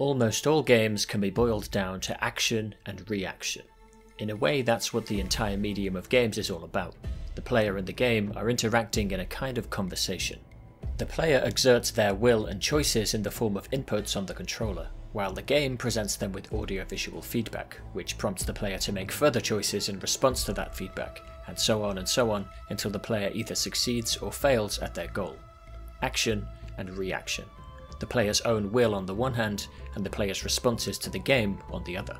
Almost all games can be boiled down to action and reaction. In a way, that's what the entire medium of games is all about. The player and the game are interacting in a kind of conversation. The player exerts their will and choices in the form of inputs on the controller, while the game presents them with audio-visual feedback, which prompts the player to make further choices in response to that feedback, and so on and so on until the player either succeeds or fails at their goal. Action and reaction. The player's own will on the one hand, and the player's responses to the game on the other.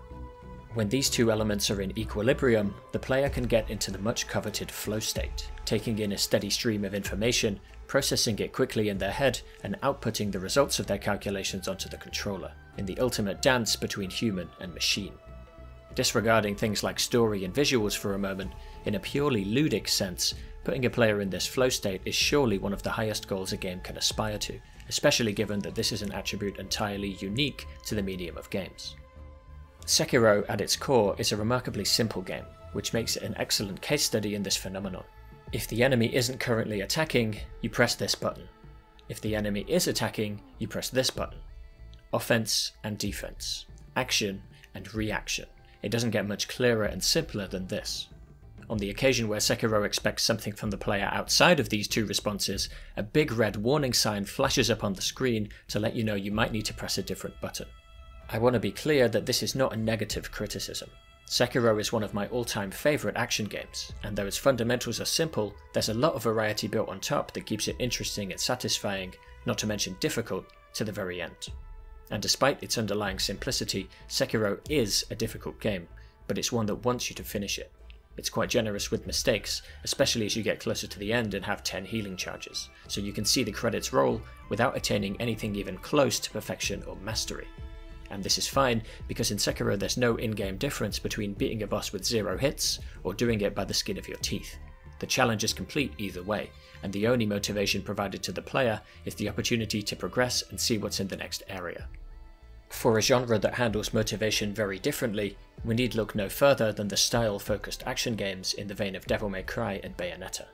When these two elements are in equilibrium, the player can get into the much coveted flow state, taking in a steady stream of information, processing it quickly in their head, and outputting the results of their calculations onto the controller, in the ultimate dance between human and machine. Disregarding things like story and visuals for a moment, in a purely ludic sense, putting a player in this flow state is surely one of the highest goals a game can aspire to, especially given that this is an attribute entirely unique to the medium of games. Sekiro, at its core, is a remarkably simple game, which makes it an excellent case study in this phenomenon. If the enemy isn't currently attacking, you press this button. If the enemy is attacking, you press this button. Offense and defense, action and reaction. It doesn't get much clearer and simpler than this. On the occasion where Sekiro expects something from the player outside of these two responses, a big red warning sign flashes up on the screen to let you know you might need to press a different button. I want to be clear that this is not a negative criticism. Sekiro is one of my all-time favourite action games, and though its fundamentals are simple, there's a lot of variety built on top that keeps it interesting and satisfying, not to mention difficult, to the very end. And despite its underlying simplicity, Sekiro is a difficult game, but it's one that wants you to finish it. It's quite generous with mistakes, especially as you get closer to the end and have 10 healing charges, so you can see the credits roll without attaining anything even close to perfection or mastery and this is fine because in Sekiro there's no in-game difference between beating a boss with zero hits or doing it by the skin of your teeth. The challenge is complete either way, and the only motivation provided to the player is the opportunity to progress and see what's in the next area. For a genre that handles motivation very differently, we need look no further than the style-focused action games in the vein of Devil May Cry and Bayonetta.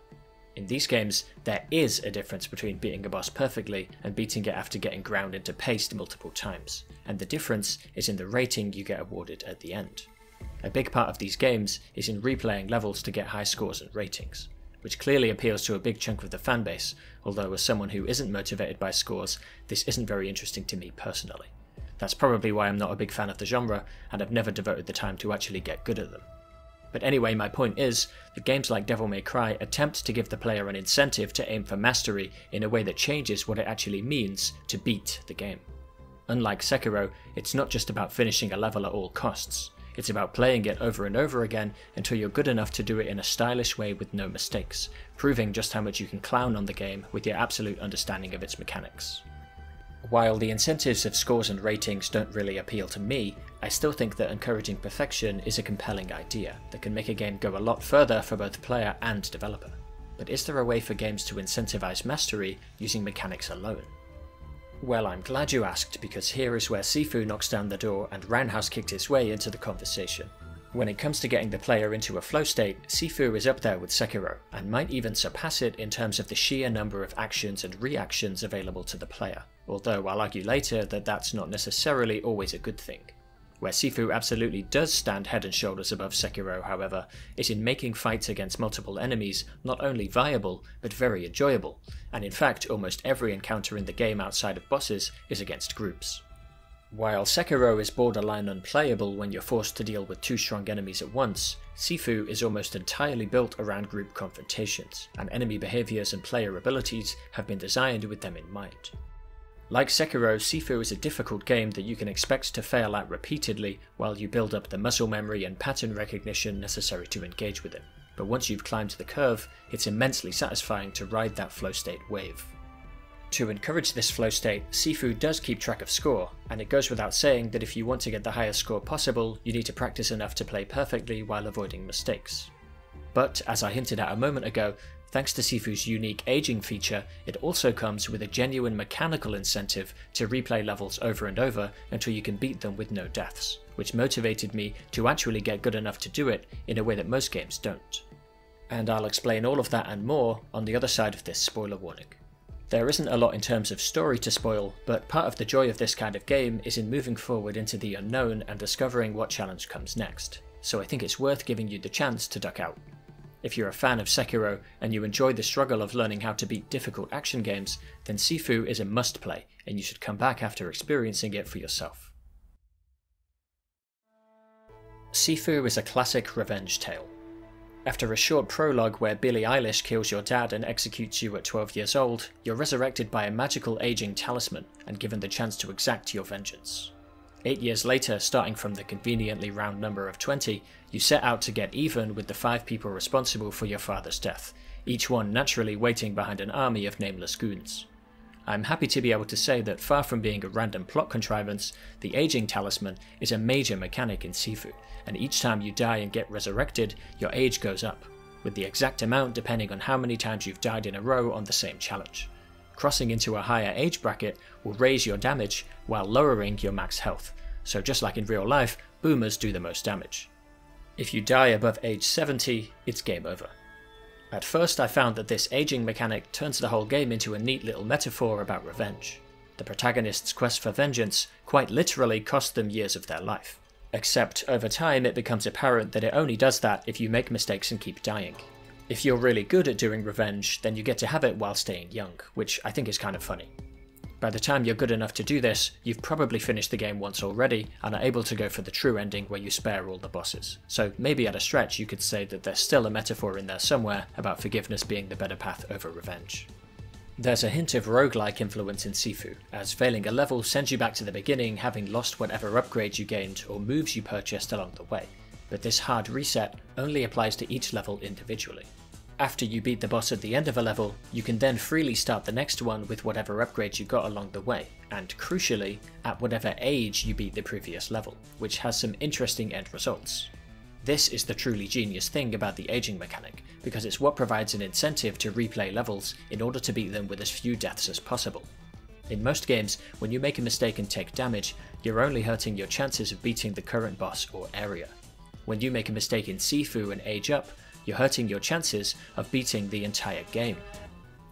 In these games, there is a difference between beating a boss perfectly and beating it after getting ground into paste multiple times, and the difference is in the rating you get awarded at the end. A big part of these games is in replaying levels to get high scores and ratings, which clearly appeals to a big chunk of the fanbase, although as someone who isn't motivated by scores, this isn't very interesting to me personally. That's probably why I'm not a big fan of the genre, and I've never devoted the time to actually get good at them. But anyway, my point is that games like Devil May Cry attempt to give the player an incentive to aim for mastery in a way that changes what it actually means to beat the game. Unlike Sekiro, it's not just about finishing a level at all costs. It's about playing it over and over again until you're good enough to do it in a stylish way with no mistakes, proving just how much you can clown on the game with your absolute understanding of its mechanics. While the incentives of scores and ratings don't really appeal to me, I still think that encouraging perfection is a compelling idea that can make a game go a lot further for both player and developer. But is there a way for games to incentivize mastery using mechanics alone? Well, I'm glad you asked because here is where Sifu knocks down the door and Roundhouse kicked his way into the conversation. When it comes to getting the player into a flow state, Sifu is up there with Sekiro, and might even surpass it in terms of the sheer number of actions and reactions available to the player, although I'll argue later that that's not necessarily always a good thing. Where Sifu absolutely does stand head and shoulders above Sekiro, however, is in making fights against multiple enemies not only viable, but very enjoyable, and in fact almost every encounter in the game outside of bosses is against groups. While Sekiro is borderline unplayable when you're forced to deal with two strong enemies at once, Sifu is almost entirely built around group confrontations, and enemy behaviours and player abilities have been designed with them in mind. Like Sekiro, Sifu is a difficult game that you can expect to fail at repeatedly while you build up the muscle memory and pattern recognition necessary to engage with it. But once you've climbed the curve, it's immensely satisfying to ride that flow state wave. To encourage this flow state, Sifu does keep track of score, and it goes without saying that if you want to get the highest score possible, you need to practice enough to play perfectly while avoiding mistakes. But, as I hinted at a moment ago, thanks to Sifu's unique aging feature, it also comes with a genuine mechanical incentive to replay levels over and over until you can beat them with no deaths, which motivated me to actually get good enough to do it in a way that most games don't. And I'll explain all of that and more on the other side of this spoiler warning. There isn't a lot in terms of story to spoil, but part of the joy of this kind of game is in moving forward into the unknown and discovering what challenge comes next, so I think it's worth giving you the chance to duck out. If you're a fan of Sekiro and you enjoy the struggle of learning how to beat difficult action games, then Sifu is a must play, and you should come back after experiencing it for yourself. Sifu is a classic revenge tale. After a short prologue where Billie Eilish kills your dad and executes you at 12 years old, you're resurrected by a magical aging talisman and given the chance to exact your vengeance. Eight years later, starting from the conveniently round number of 20, you set out to get even with the five people responsible for your father's death, each one naturally waiting behind an army of nameless goons. I'm happy to be able to say that far from being a random plot contrivance, the aging talisman is a major mechanic in Sifu, and each time you die and get resurrected, your age goes up, with the exact amount depending on how many times you've died in a row on the same challenge. Crossing into a higher age bracket will raise your damage while lowering your max health, so just like in real life, boomers do the most damage. If you die above age 70, it's game over. At first I found that this aging mechanic turns the whole game into a neat little metaphor about revenge. The protagonist's quest for vengeance quite literally cost them years of their life. Except over time it becomes apparent that it only does that if you make mistakes and keep dying. If you're really good at doing revenge, then you get to have it while staying young, which I think is kind of funny. By the time you're good enough to do this, you've probably finished the game once already and are able to go for the true ending where you spare all the bosses. So maybe at a stretch you could say that there's still a metaphor in there somewhere about forgiveness being the better path over revenge. There's a hint of roguelike influence in Sifu, as failing a level sends you back to the beginning having lost whatever upgrades you gained or moves you purchased along the way, but this hard reset only applies to each level individually. After you beat the boss at the end of a level, you can then freely start the next one with whatever upgrades you got along the way, and crucially, at whatever age you beat the previous level, which has some interesting end results. This is the truly genius thing about the aging mechanic, because it's what provides an incentive to replay levels in order to beat them with as few deaths as possible. In most games, when you make a mistake and take damage, you're only hurting your chances of beating the current boss or area. When you make a mistake in Sifu and age up, you're hurting your chances of beating the entire game.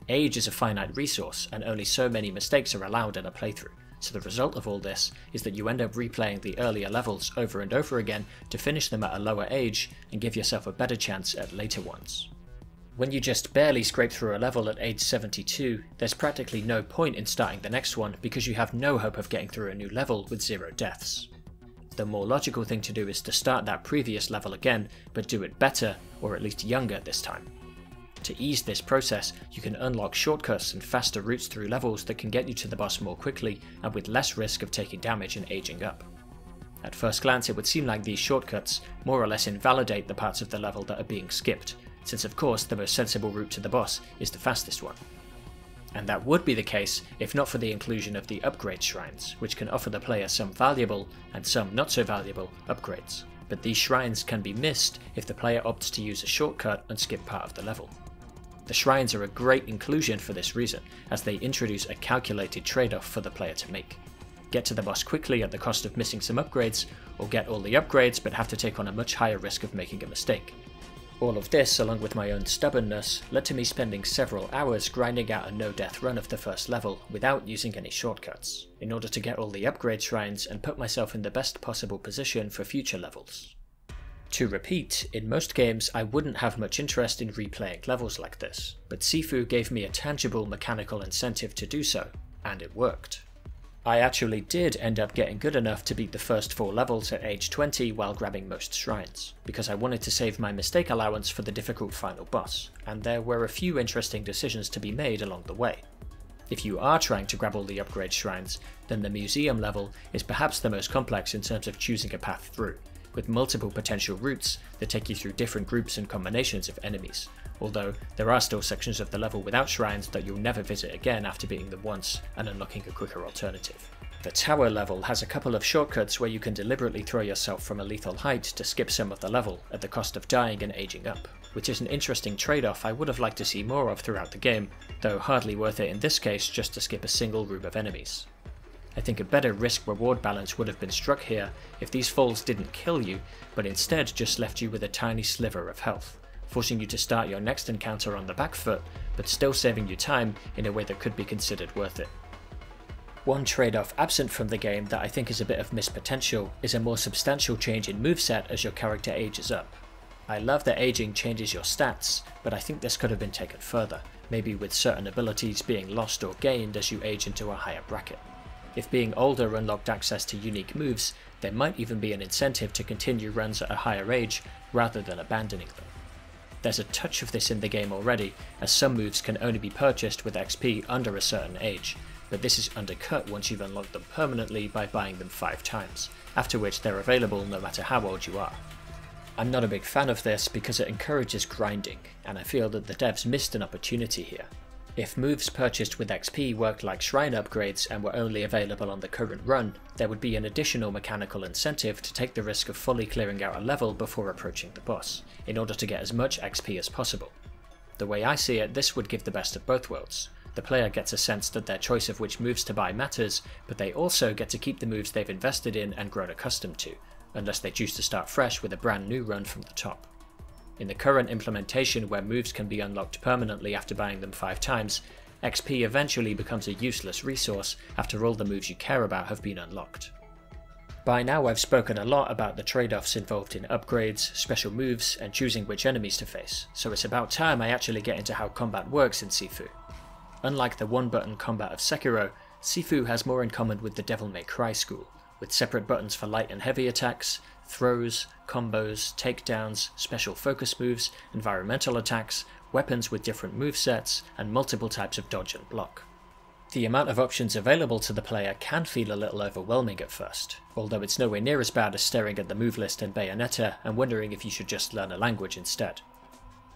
Age is a finite resource, and only so many mistakes are allowed in a playthrough, so the result of all this is that you end up replaying the earlier levels over and over again to finish them at a lower age and give yourself a better chance at later ones. When you just barely scrape through a level at age 72, there's practically no point in starting the next one because you have no hope of getting through a new level with zero deaths the more logical thing to do is to start that previous level again, but do it better, or at least younger this time. To ease this process, you can unlock shortcuts and faster routes through levels that can get you to the boss more quickly and with less risk of taking damage and aging up. At first glance it would seem like these shortcuts more or less invalidate the parts of the level that are being skipped, since of course the most sensible route to the boss is the fastest one and that would be the case if not for the inclusion of the upgrade shrines, which can offer the player some valuable and some not so valuable upgrades. But these shrines can be missed if the player opts to use a shortcut and skip part of the level. The shrines are a great inclusion for this reason, as they introduce a calculated trade-off for the player to make. Get to the boss quickly at the cost of missing some upgrades, or get all the upgrades but have to take on a much higher risk of making a mistake. All of this, along with my own stubbornness, led to me spending several hours grinding out a no-death run of the first level without using any shortcuts, in order to get all the upgrade shrines and put myself in the best possible position for future levels. To repeat, in most games I wouldn't have much interest in replaying levels like this, but Sifu gave me a tangible mechanical incentive to do so, and it worked. I actually did end up getting good enough to beat the first four levels at age 20 while grabbing most shrines, because I wanted to save my mistake allowance for the difficult final boss, and there were a few interesting decisions to be made along the way. If you are trying to grab all the upgrade shrines, then the museum level is perhaps the most complex in terms of choosing a path through, with multiple potential routes that take you through different groups and combinations of enemies, although there are still sections of the level without shrines that you'll never visit again after beating them once and unlocking a quicker alternative. The tower level has a couple of shortcuts where you can deliberately throw yourself from a lethal height to skip some of the level at the cost of dying and aging up, which is an interesting trade-off I would have liked to see more of throughout the game, though hardly worth it in this case just to skip a single room of enemies. I think a better risk-reward balance would have been struck here if these falls didn't kill you, but instead just left you with a tiny sliver of health forcing you to start your next encounter on the back foot, but still saving you time in a way that could be considered worth it. One trade-off absent from the game that I think is a bit of missed potential is a more substantial change in moveset as your character ages up. I love that aging changes your stats, but I think this could have been taken further, maybe with certain abilities being lost or gained as you age into a higher bracket. If being older unlocked access to unique moves, there might even be an incentive to continue runs at a higher age rather than abandoning them. There's a touch of this in the game already, as some moves can only be purchased with XP under a certain age, but this is undercut once you've unlocked them permanently by buying them 5 times, after which they're available no matter how old you are. I'm not a big fan of this because it encourages grinding, and I feel that the devs missed an opportunity here. If moves purchased with XP worked like shrine upgrades and were only available on the current run, there would be an additional mechanical incentive to take the risk of fully clearing out a level before approaching the boss, in order to get as much XP as possible. The way I see it, this would give the best of both worlds. The player gets a sense that their choice of which moves to buy matters, but they also get to keep the moves they've invested in and grown accustomed to, unless they choose to start fresh with a brand new run from the top. In the current implementation where moves can be unlocked permanently after buying them 5 times, XP eventually becomes a useless resource after all the moves you care about have been unlocked. By now I've spoken a lot about the trade-offs involved in upgrades, special moves, and choosing which enemies to face, so it's about time I actually get into how combat works in Sifu. Unlike the one-button combat of Sekiro, Sifu has more in common with the Devil May Cry school, with separate buttons for light and heavy attacks, throws, combos, takedowns, special focus moves, environmental attacks, weapons with different move sets, and multiple types of dodge and block. The amount of options available to the player can feel a little overwhelming at first, although it's nowhere near as bad as staring at the move list in Bayonetta and wondering if you should just learn a language instead.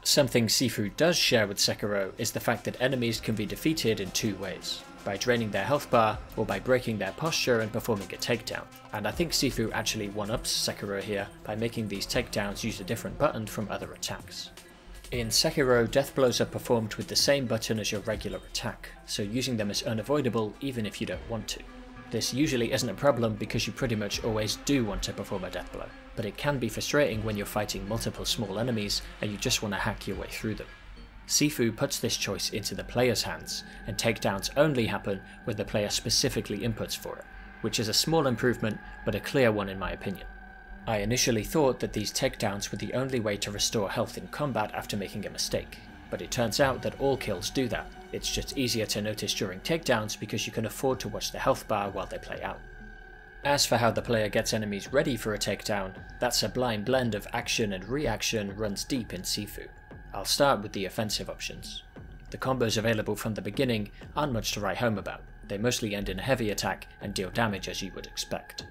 Something Sifu does share with Sekiro is the fact that enemies can be defeated in two ways, by draining their health bar or by breaking their posture and performing a takedown, and I think Sifu actually one-ups Sekiro here by making these takedowns use a different button from other attacks. In Sekiro, death blows are performed with the same button as your regular attack, so using them is unavoidable even if you don't want to. This usually isn't a problem because you pretty much always do want to perform a death blow, but it can be frustrating when you're fighting multiple small enemies and you just want to hack your way through them. Sifu puts this choice into the player's hands, and takedowns only happen when the player specifically inputs for it, which is a small improvement but a clear one in my opinion. I initially thought that these takedowns were the only way to restore health in combat after making a mistake, but it turns out that all kills do that, it's just easier to notice during takedowns because you can afford to watch the health bar while they play out. As for how the player gets enemies ready for a takedown, that sublime blend of action and reaction runs deep in Sifu. I'll start with the offensive options. The combos available from the beginning aren't much to write home about, they mostly end in a heavy attack and deal damage as you would expect.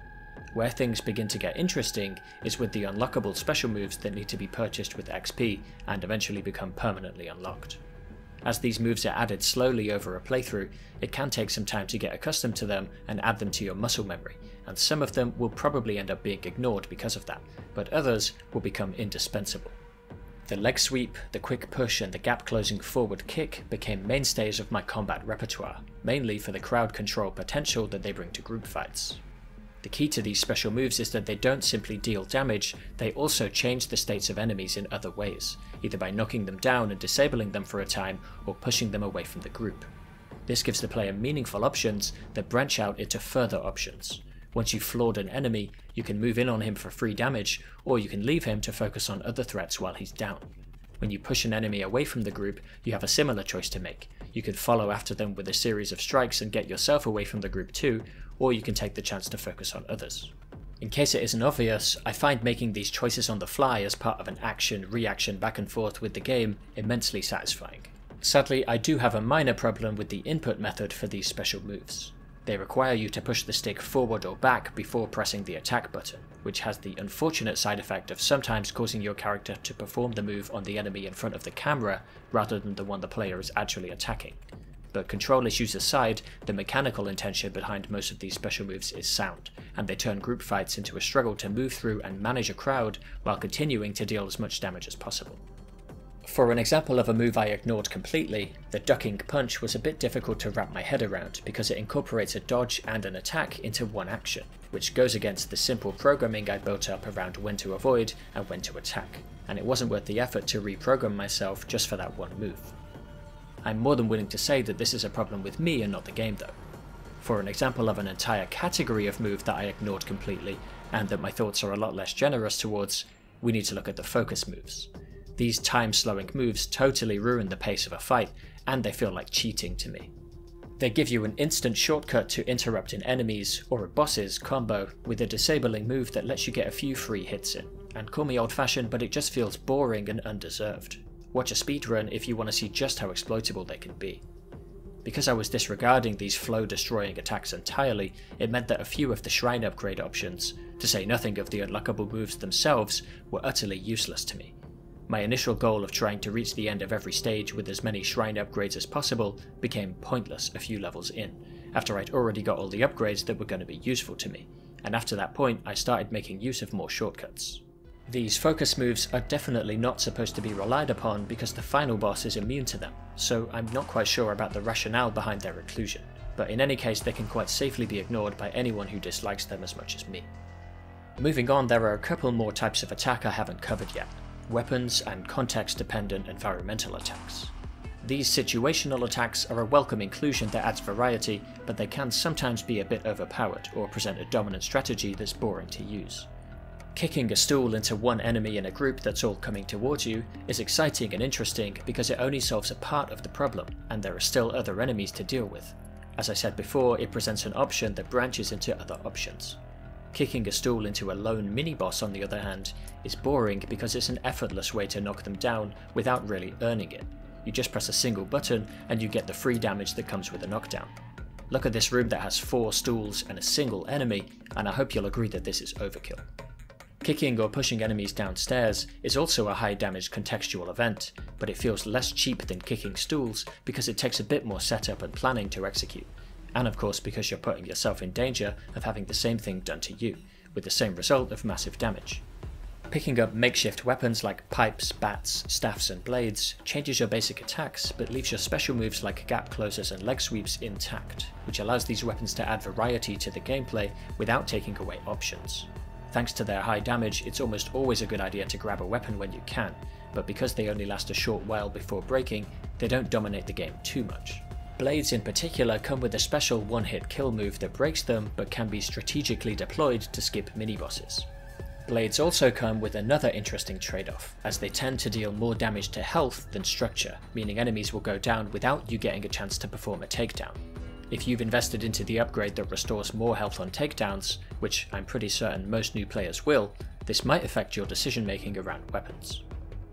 Where things begin to get interesting is with the unlockable special moves that need to be purchased with XP and eventually become permanently unlocked. As these moves are added slowly over a playthrough, it can take some time to get accustomed to them and add them to your muscle memory, and some of them will probably end up being ignored because of that, but others will become indispensable. The leg sweep, the quick push, and the gap closing forward kick became mainstays of my combat repertoire, mainly for the crowd control potential that they bring to group fights. The key to these special moves is that they don't simply deal damage, they also change the states of enemies in other ways, either by knocking them down and disabling them for a time, or pushing them away from the group. This gives the player meaningful options that branch out into further options. Once you've floored an enemy, you can move in on him for free damage, or you can leave him to focus on other threats while he's down. When you push an enemy away from the group, you have a similar choice to make. You could follow after them with a series of strikes and get yourself away from the group too, or you can take the chance to focus on others. In case it isn't obvious, I find making these choices on the fly as part of an action reaction back and forth with the game immensely satisfying. Sadly, I do have a minor problem with the input method for these special moves. They require you to push the stick forward or back before pressing the attack button, which has the unfortunate side effect of sometimes causing your character to perform the move on the enemy in front of the camera rather than the one the player is actually attacking but control issues aside, the mechanical intention behind most of these special moves is sound, and they turn group fights into a struggle to move through and manage a crowd while continuing to deal as much damage as possible. For an example of a move I ignored completely, the ducking punch was a bit difficult to wrap my head around because it incorporates a dodge and an attack into one action, which goes against the simple programming I built up around when to avoid and when to attack, and it wasn't worth the effort to reprogram myself just for that one move. I'm more than willing to say that this is a problem with me and not the game though. For an example of an entire category of move that I ignored completely, and that my thoughts are a lot less generous towards, we need to look at the focus moves. These time slowing moves totally ruin the pace of a fight, and they feel like cheating to me. They give you an instant shortcut to interrupt an enemy's or a boss's combo with a disabling move that lets you get a few free hits in. And call me old fashioned, but it just feels boring and undeserved. Watch a speedrun if you want to see just how exploitable they can be. Because I was disregarding these flow destroying attacks entirely, it meant that a few of the shrine upgrade options, to say nothing of the unlockable moves themselves, were utterly useless to me. My initial goal of trying to reach the end of every stage with as many shrine upgrades as possible became pointless a few levels in, after I'd already got all the upgrades that were going to be useful to me, and after that point I started making use of more shortcuts. These focus moves are definitely not supposed to be relied upon because the final boss is immune to them, so I'm not quite sure about the rationale behind their inclusion, but in any case they can quite safely be ignored by anyone who dislikes them as much as me. Moving on, there are a couple more types of attack I haven't covered yet, weapons, and context-dependent environmental attacks. These situational attacks are a welcome inclusion that adds variety, but they can sometimes be a bit overpowered or present a dominant strategy that's boring to use. Kicking a stool into one enemy in a group that's all coming towards you is exciting and interesting because it only solves a part of the problem, and there are still other enemies to deal with. As I said before, it presents an option that branches into other options. Kicking a stool into a lone mini-boss on the other hand is boring because it's an effortless way to knock them down without really earning it. You just press a single button and you get the free damage that comes with a knockdown. Look at this room that has 4 stools and a single enemy, and I hope you'll agree that this is overkill. Kicking or pushing enemies downstairs is also a high damage contextual event, but it feels less cheap than kicking stools because it takes a bit more setup and planning to execute and of course because you're putting yourself in danger of having the same thing done to you, with the same result of massive damage. Picking up makeshift weapons like pipes, bats, staffs and blades changes your basic attacks, but leaves your special moves like gap closers and leg sweeps intact, which allows these weapons to add variety to the gameplay without taking away options. Thanks to their high damage, it's almost always a good idea to grab a weapon when you can, but because they only last a short while before breaking, they don't dominate the game too much. Blades in particular come with a special one-hit kill move that breaks them but can be strategically deployed to skip mini-bosses. Blades also come with another interesting trade-off, as they tend to deal more damage to health than structure, meaning enemies will go down without you getting a chance to perform a takedown. If you've invested into the upgrade that restores more health on takedowns, which I'm pretty certain most new players will, this might affect your decision making around weapons.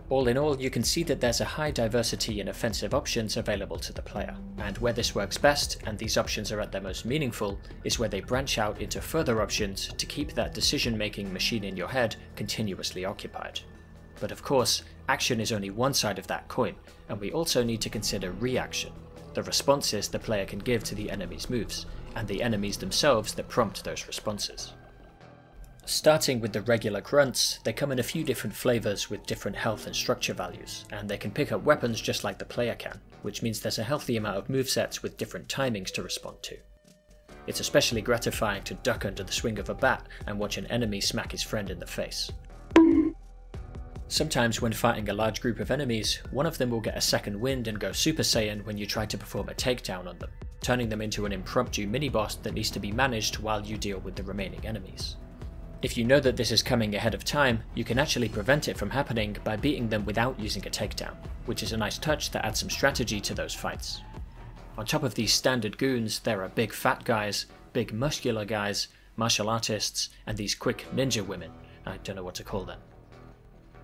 All in all, you can see that there's a high diversity in offensive options available to the player, and where this works best, and these options are at their most meaningful, is where they branch out into further options to keep that decision making machine in your head continuously occupied. But of course, action is only one side of that coin, and we also need to consider reaction, the responses the player can give to the enemy's moves, and the enemies themselves that prompt those responses. Starting with the regular grunts, they come in a few different flavours with different health and structure values, and they can pick up weapons just like the player can, which means there's a healthy amount of movesets with different timings to respond to. It's especially gratifying to duck under the swing of a bat and watch an enemy smack his friend in the face. Sometimes when fighting a large group of enemies, one of them will get a second wind and go Super Saiyan when you try to perform a takedown on them, turning them into an impromptu mini-boss that needs to be managed while you deal with the remaining enemies. If you know that this is coming ahead of time, you can actually prevent it from happening by beating them without using a takedown, which is a nice touch that adds some strategy to those fights. On top of these standard goons, there are big fat guys, big muscular guys, martial artists, and these quick ninja women. I don't know what to call them.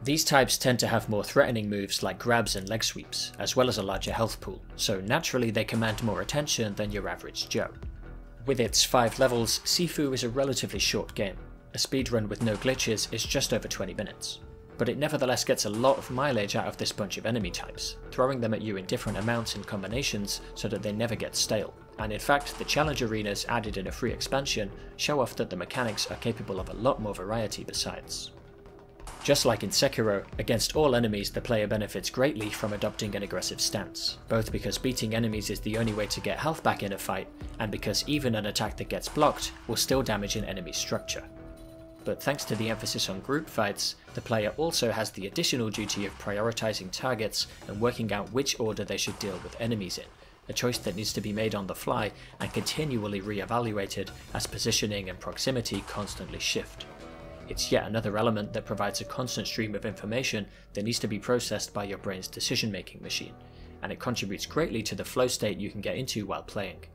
These types tend to have more threatening moves like grabs and leg sweeps, as well as a larger health pool, so naturally they command more attention than your average Joe. With its 5 levels, Sifu is a relatively short game, a speedrun with no glitches is just over 20 minutes. But it nevertheless gets a lot of mileage out of this bunch of enemy types, throwing them at you in different amounts and combinations so that they never get stale. And in fact, the challenge arenas added in a free expansion show off that the mechanics are capable of a lot more variety besides. Just like in Sekiro, against all enemies the player benefits greatly from adopting an aggressive stance, both because beating enemies is the only way to get health back in a fight, and because even an attack that gets blocked will still damage an enemy's structure. But thanks to the emphasis on group fights, the player also has the additional duty of prioritizing targets and working out which order they should deal with enemies in, a choice that needs to be made on the fly and continually re-evaluated as positioning and proximity constantly shift. It's yet another element that provides a constant stream of information that needs to be processed by your brain's decision making machine, and it contributes greatly to the flow state you can get into while playing.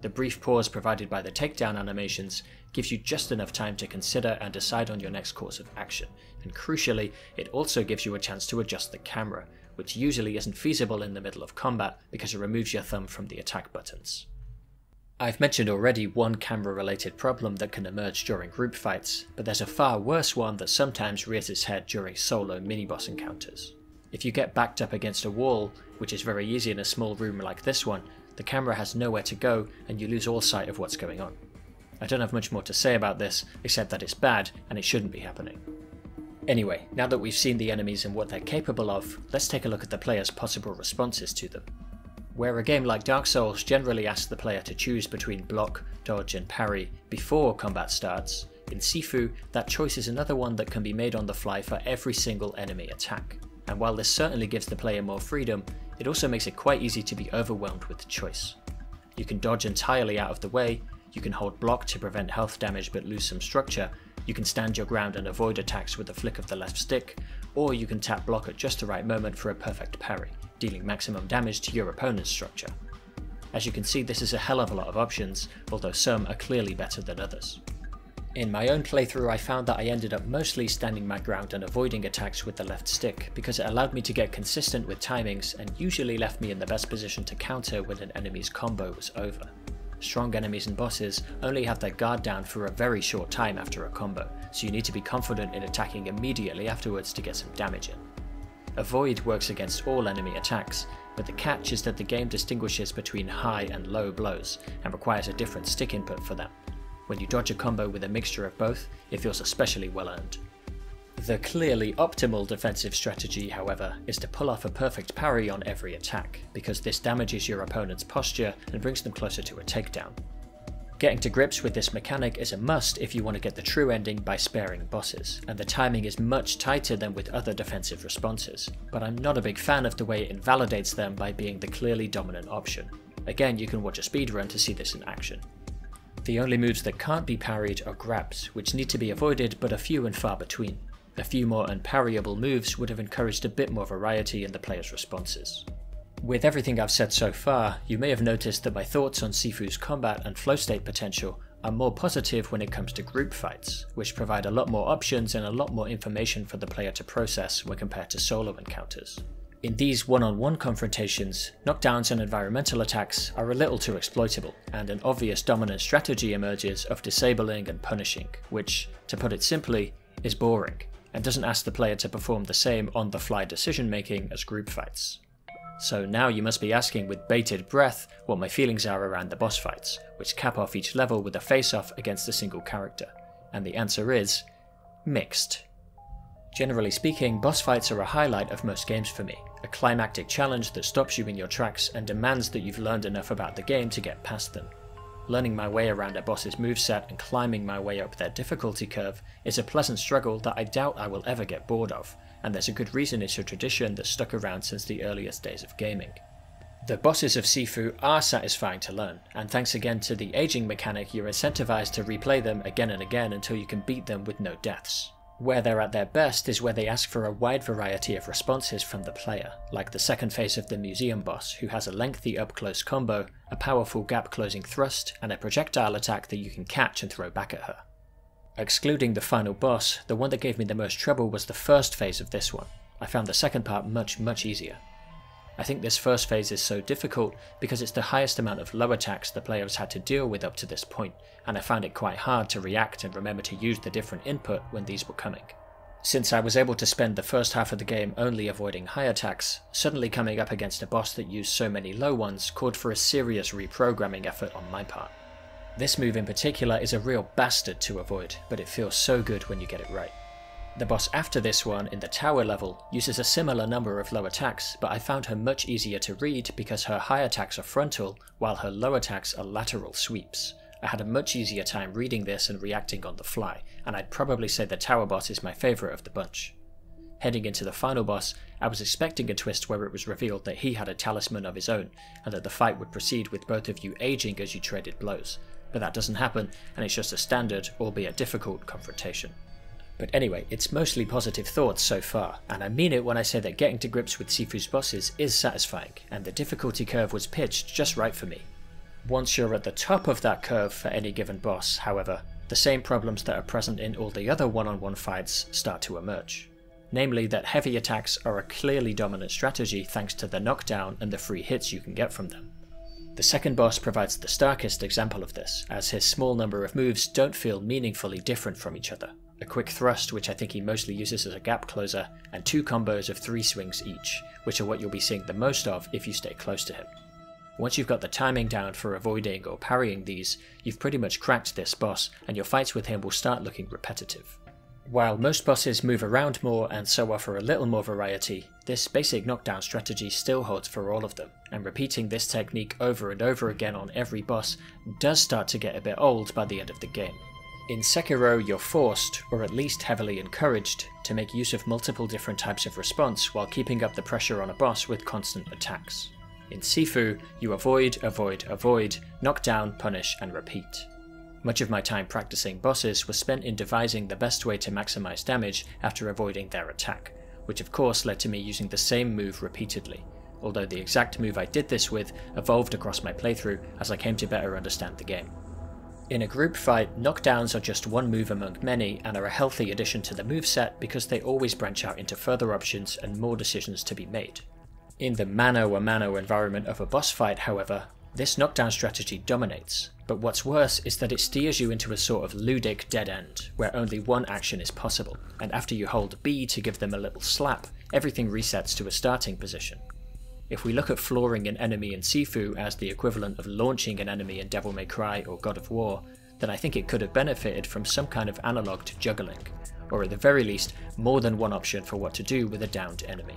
The brief pause provided by the takedown animations gives you just enough time to consider and decide on your next course of action, and crucially, it also gives you a chance to adjust the camera, which usually isn't feasible in the middle of combat because it removes your thumb from the attack buttons. I've mentioned already one camera related problem that can emerge during group fights, but there's a far worse one that sometimes rears its head during solo mini-boss encounters. If you get backed up against a wall, which is very easy in a small room like this one, the camera has nowhere to go and you lose all sight of what's going on. I don't have much more to say about this, except that it's bad and it shouldn't be happening. Anyway, now that we've seen the enemies and what they're capable of, let's take a look at the player's possible responses to them. Where a game like Dark Souls generally asks the player to choose between block, dodge, and parry before combat starts, in Sifu, that choice is another one that can be made on the fly for every single enemy attack. And while this certainly gives the player more freedom, it also makes it quite easy to be overwhelmed with choice. You can dodge entirely out of the way, you can hold block to prevent health damage but lose some structure, you can stand your ground and avoid attacks with a flick of the left stick, or you can tap block at just the right moment for a perfect parry dealing maximum damage to your opponent's structure. As you can see this is a hell of a lot of options, although some are clearly better than others. In my own playthrough I found that I ended up mostly standing my ground and avoiding attacks with the left stick because it allowed me to get consistent with timings and usually left me in the best position to counter when an enemy's combo was over. Strong enemies and bosses only have their guard down for a very short time after a combo, so you need to be confident in attacking immediately afterwards to get some damage in. Avoid works against all enemy attacks, but the catch is that the game distinguishes between high and low blows and requires a different stick input for them. When you dodge a combo with a mixture of both, it feels especially well earned. The clearly optimal defensive strategy, however, is to pull off a perfect parry on every attack, because this damages your opponent's posture and brings them closer to a takedown. Getting to grips with this mechanic is a must if you want to get the true ending by sparing bosses, and the timing is much tighter than with other defensive responses, but I'm not a big fan of the way it invalidates them by being the clearly dominant option. Again, you can watch a speedrun to see this in action. The only moves that can't be parried are grabs, which need to be avoided but are few and far between. A few more unparryable moves would have encouraged a bit more variety in the player's responses. With everything I've said so far, you may have noticed that my thoughts on Sifu's combat and flow state potential are more positive when it comes to group fights, which provide a lot more options and a lot more information for the player to process when compared to solo encounters. In these one-on-one confrontations, knockdowns and environmental attacks are a little too exploitable, and an obvious dominant strategy emerges of disabling and punishing, which, to put it simply, is boring, and doesn't ask the player to perform the same on-the-fly decision making as group fights. So now you must be asking with bated breath what my feelings are around the boss fights, which cap off each level with a face-off against a single character. And the answer is mixed. Generally speaking, boss fights are a highlight of most games for me, a climactic challenge that stops you in your tracks and demands that you've learned enough about the game to get past them. Learning my way around a boss's moveset and climbing my way up their difficulty curve is a pleasant struggle that I doubt I will ever get bored of, and there's a good reason it's a tradition that's stuck around since the earliest days of gaming. The bosses of Sifu are satisfying to learn, and thanks again to the aging mechanic, you're incentivized to replay them again and again until you can beat them with no deaths. Where they're at their best is where they ask for a wide variety of responses from the player, like the second phase of the museum boss, who has a lengthy up close combo, a powerful gap closing thrust, and a projectile attack that you can catch and throw back at her. Excluding the final boss, the one that gave me the most trouble was the first phase of this one. I found the second part much, much easier. I think this first phase is so difficult because it's the highest amount of low attacks the player has had to deal with up to this point, and I found it quite hard to react and remember to use the different input when these were coming. Since I was able to spend the first half of the game only avoiding high attacks, suddenly coming up against a boss that used so many low ones called for a serious reprogramming effort on my part. This move in particular is a real bastard to avoid, but it feels so good when you get it right. The boss after this one, in the tower level, uses a similar number of low attacks, but I found her much easier to read because her high attacks are frontal, while her low attacks are lateral sweeps. I had a much easier time reading this and reacting on the fly, and I'd probably say the tower boss is my favourite of the bunch. Heading into the final boss, I was expecting a twist where it was revealed that he had a talisman of his own, and that the fight would proceed with both of you aging as you traded blows, but that doesn't happen, and it's just a standard, albeit difficult, confrontation. But anyway, it's mostly positive thoughts so far, and I mean it when I say that getting to grips with Sifu's bosses is satisfying, and the difficulty curve was pitched just right for me. Once you're at the top of that curve for any given boss, however, the same problems that are present in all the other one-on-one fights start to emerge. Namely that heavy attacks are a clearly dominant strategy thanks to the knockdown and the free hits you can get from them. The second boss provides the starkest example of this, as his small number of moves don't feel meaningfully different from each other a quick thrust, which I think he mostly uses as a gap closer, and two combos of three swings each, which are what you'll be seeing the most of if you stay close to him. Once you've got the timing down for avoiding or parrying these, you've pretty much cracked this boss, and your fights with him will start looking repetitive. While most bosses move around more and so offer a little more variety, this basic knockdown strategy still holds for all of them, and repeating this technique over and over again on every boss does start to get a bit old by the end of the game. In Sekiro, you're forced, or at least heavily encouraged, to make use of multiple different types of response while keeping up the pressure on a boss with constant attacks. In Sifu, you avoid, avoid, avoid, knock down, punish, and repeat. Much of my time practicing bosses was spent in devising the best way to maximize damage after avoiding their attack, which of course led to me using the same move repeatedly, although the exact move I did this with evolved across my playthrough as I came to better understand the game. In a group fight, knockdowns are just one move among many and are a healthy addition to the moveset because they always branch out into further options and more decisions to be made. In the mano a mano environment of a boss fight, however, this knockdown strategy dominates, but what's worse is that it steers you into a sort of ludic dead end, where only one action is possible, and after you hold B to give them a little slap, everything resets to a starting position. If we look at flooring an enemy in Sifu as the equivalent of launching an enemy in Devil May Cry or God of War, then I think it could have benefited from some kind of analogue to juggling, or at the very least, more than one option for what to do with a downed enemy.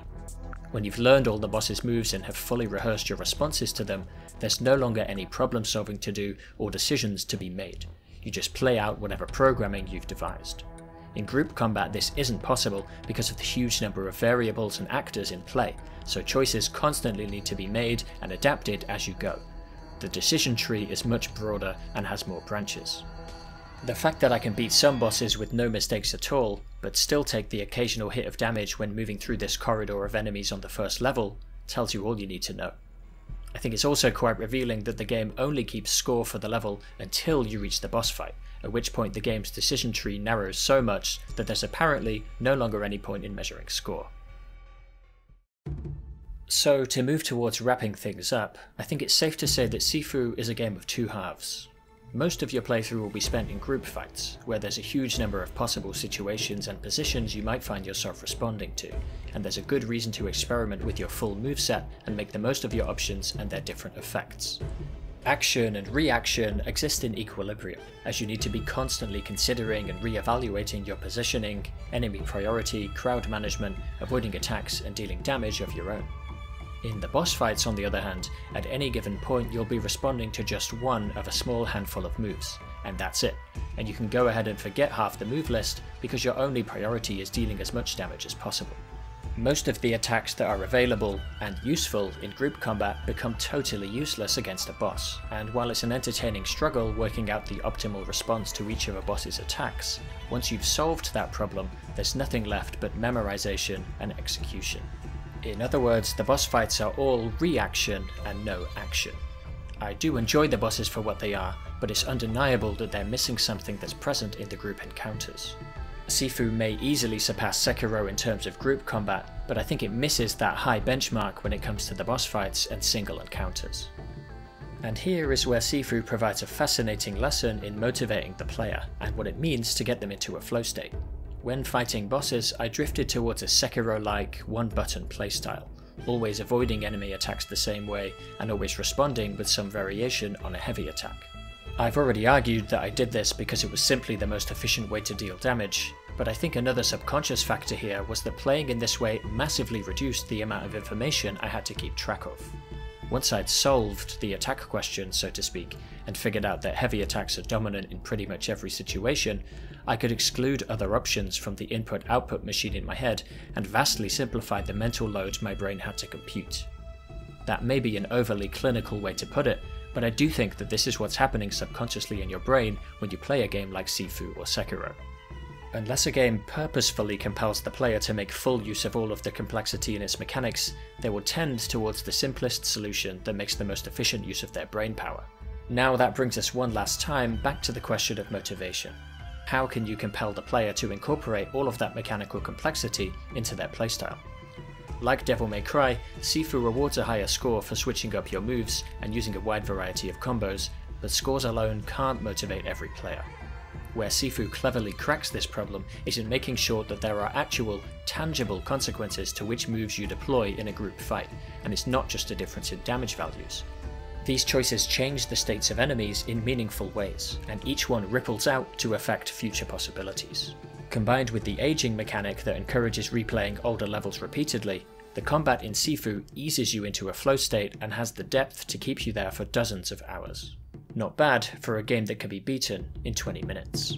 When you've learned all the boss's moves and have fully rehearsed your responses to them, there's no longer any problem solving to do or decisions to be made. You just play out whatever programming you've devised. In group combat this isn't possible because of the huge number of variables and actors in play, so choices constantly need to be made and adapted as you go. The decision tree is much broader and has more branches. The fact that I can beat some bosses with no mistakes at all, but still take the occasional hit of damage when moving through this corridor of enemies on the first level, tells you all you need to know. I think it's also quite revealing that the game only keeps score for the level until you reach the boss fight, at which point the game's decision tree narrows so much that there's apparently no longer any point in measuring score. So, to move towards wrapping things up, I think it's safe to say that Sifu is a game of two halves. Most of your playthrough will be spent in group fights, where there's a huge number of possible situations and positions you might find yourself responding to, and there's a good reason to experiment with your full moveset and make the most of your options and their different effects. Action and reaction exist in equilibrium, as you need to be constantly considering and re-evaluating your positioning, enemy priority, crowd management, avoiding attacks and dealing damage of your own. In the boss fights on the other hand, at any given point you'll be responding to just one of a small handful of moves, and that's it, and you can go ahead and forget half the move list because your only priority is dealing as much damage as possible. Most of the attacks that are available and useful in group combat become totally useless against a boss, and while it's an entertaining struggle working out the optimal response to each of a boss's attacks, once you've solved that problem, there's nothing left but memorization and execution. In other words, the boss fights are all reaction and no action. I do enjoy the bosses for what they are, but it's undeniable that they're missing something that's present in the group encounters. Sifu may easily surpass Sekiro in terms of group combat, but I think it misses that high benchmark when it comes to the boss fights and single encounters. And here is where Sifu provides a fascinating lesson in motivating the player, and what it means to get them into a flow state. When fighting bosses, I drifted towards a Sekiro-like one-button playstyle, always avoiding enemy attacks the same way, and always responding with some variation on a heavy attack. I've already argued that I did this because it was simply the most efficient way to deal damage, But I think another subconscious factor here was that playing in this way massively reduced the amount of information I had to keep track of. Once I'd solved the attack question, so to speak, and figured out that heavy attacks are dominant in pretty much every situation, I could exclude other options from the input output machine in my head and vastly simplify the mental load my brain had to compute. That may be an overly clinical way to put it, but I do think that this is what's happening subconsciously in your brain when you play a game like Sifu or Sekiro. Unless a game purposefully compels the player to make full use of all of the complexity in its mechanics, they will tend towards the simplest solution that makes the most efficient use of their brain power. Now that brings us one last time back to the question of motivation. How can you compel the player to incorporate all of that mechanical complexity into their playstyle? Like Devil May Cry, Sifu rewards a higher score for switching up your moves and using a wide variety of combos, but scores alone can't motivate every player. Where Sifu cleverly cracks this problem is in making sure that there are actual, tangible consequences to which moves you deploy in a group fight, and it's not just a difference in damage values. These choices change the states of enemies in meaningful ways, and each one ripples out to affect future possibilities. Combined with the aging mechanic that encourages replaying older levels repeatedly, the combat in Sifu eases you into a flow state and has the depth to keep you there for dozens of hours. Not bad for a game that can be beaten in 20 minutes.